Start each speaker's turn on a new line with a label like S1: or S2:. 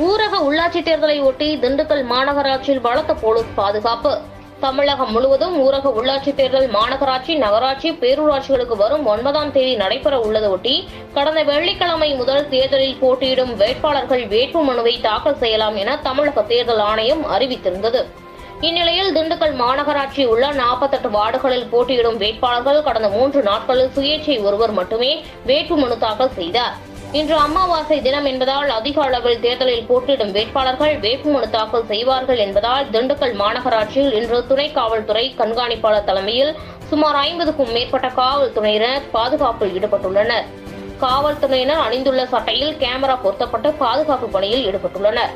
S1: ஊரக உள்ளாட்சி தேர்தலை ஒட்டி திண்டுக்கல் மாநகராட்சியில் பலத்த போலீஸ் பாதுகாப்பு. தமிழகம் முழுவதும் ஊரக உள்ளாட்சி தேர்தல் மாநகராட்சி நகராட்சி பேரூராட்சிகளுக்கு வரும் ஒன்பதாம் தேதி நடைபெற உள்ளது ஒட்டி கடந்த வெள்ளிக்கிழமை முதல் தேர்தலில் போட்டியிடும் வேட்பாளர்கள் வேட்புமனுவை தாக்கல் செய்யலாம் என தமிழக தேர்தல் ஆணையம் அறிவித்திருந்தது. இந்நிலையில் திண்டுக்கல் மாநகராட்சி உள்ள நாற்பத்தெட்டு வார்டுகளில் போட்டியிடும் வேட்பாளர்கள் கடந்த மூன்று நாட்களில் சுயேட்சை ஒருவர் மட்டுமே வேட்புமனு தாக்கல் செய்தார். இன்று அமாவாசை தினம் என்பதால் அதிக அளவில் தேர்தலில் போட்டியிடும் வேட்பாளர்கள் வேட்புமனு தாக்கல் செய்வார்கள் என்பதால் திண்டுக்கல் மாநகராட்சியில் இன்று துணை காவல்துறை கண்காணிப்பாளர் தலைமையில் சுமார் ஐம்பதுக்கும் மேற்பட்ட காவல்துறையினர் பாதுகாப்பில் ஈடுபட்டுள்ளனர். காவல்துறையினர் அணிந்துள்ள சட்டையில் கேமரா பொருத்தப்பட்டு பாதுகாப்பு பணியில் ஈடுபட்டுள்ளனர்.